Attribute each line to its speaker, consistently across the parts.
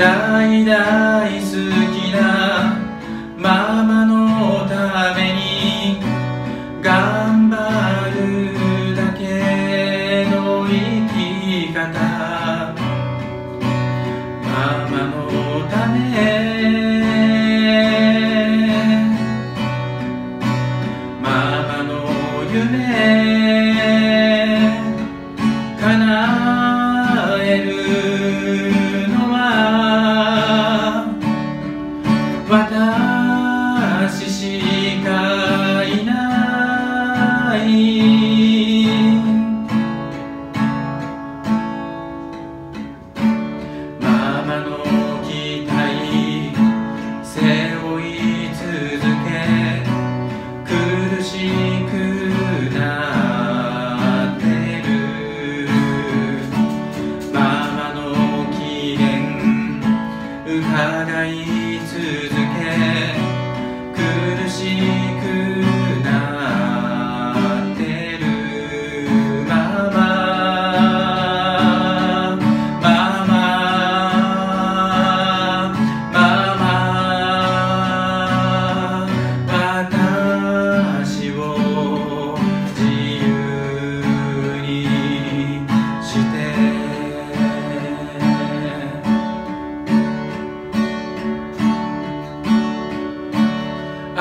Speaker 1: 大大好きなママのために頑張るだけの生き方。ママのためマ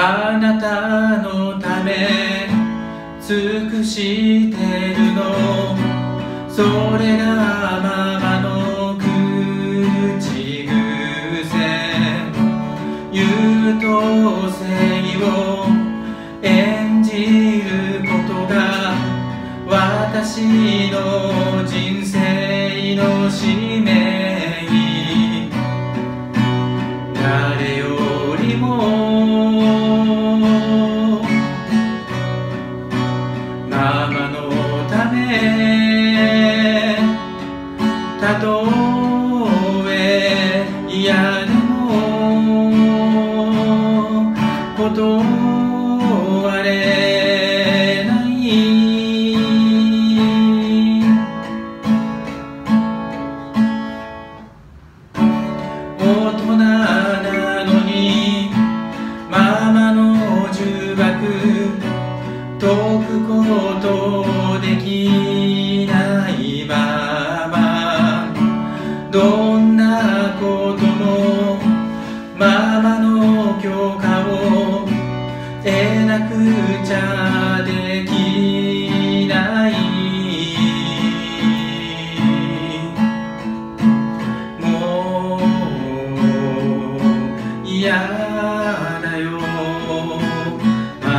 Speaker 1: あなたのため尽くしてるの。それがママの口癖。優等生を演じることが私の人生の使命。上やどんなこともママの許可を得なくちゃできない。もう嫌だよマ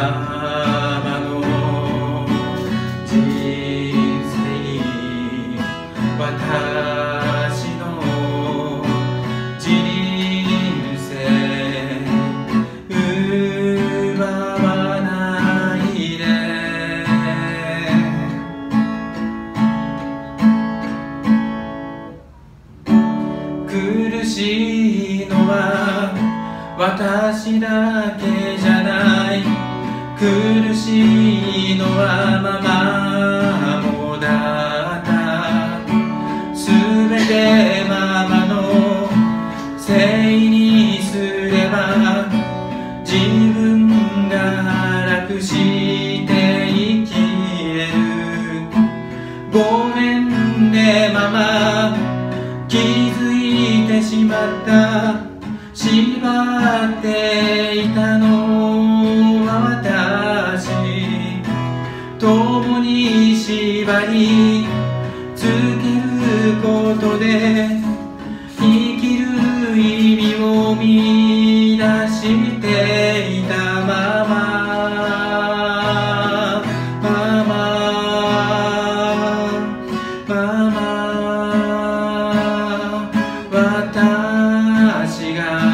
Speaker 1: マの人生私私だけじゃない。苦しいのはることで生きる意味を見出していたまま。ママママ私が